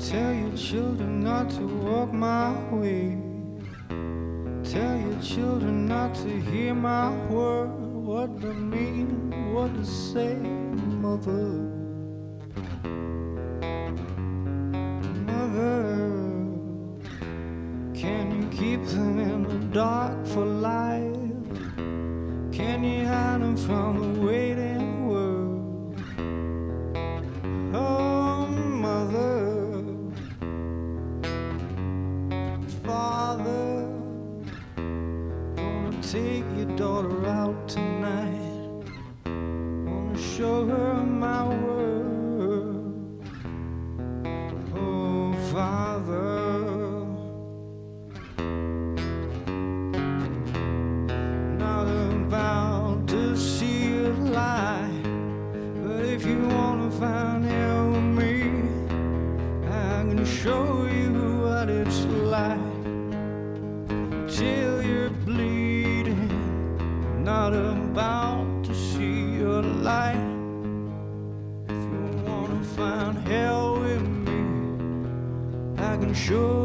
children not to walk my way. Tell your children not to hear my word. What to mean, what to say, mother. Mother, can you keep them in the dark for life? Take your daughter out tonight. Wanna show her my world. Oh, father. Not about to see a light, but if you wanna find out with me, I can show you what it's like till. Not about to see your light. If you wanna find hell with me, I can show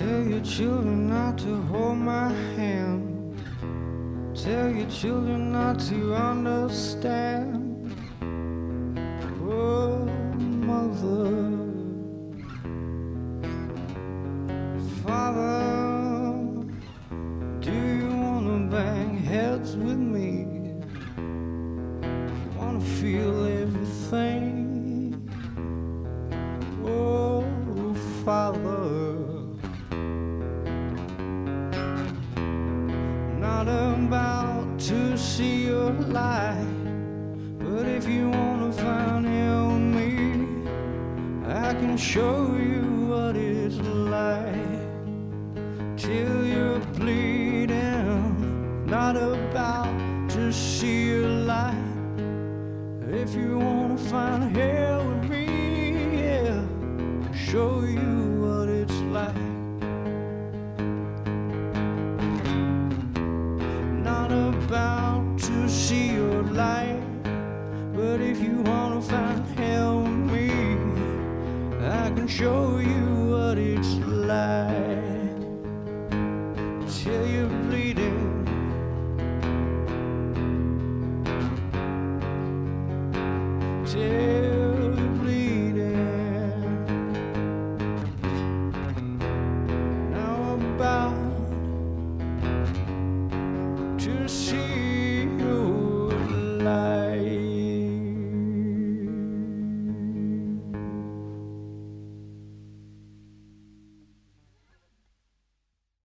tell your children not to hold my hand. Tell your children not to understand. Oh, mother, father, do you wanna bang heads with me? Wanna feel everything? Oh, Father, see your light, but if you wanna find with me, I can show you what it's like till you're bleeding. Not about to see your light. If you wanna find hell with me, yeah, show you what it's like. Not about but if you wanna find hell with me, I can show you what it's like.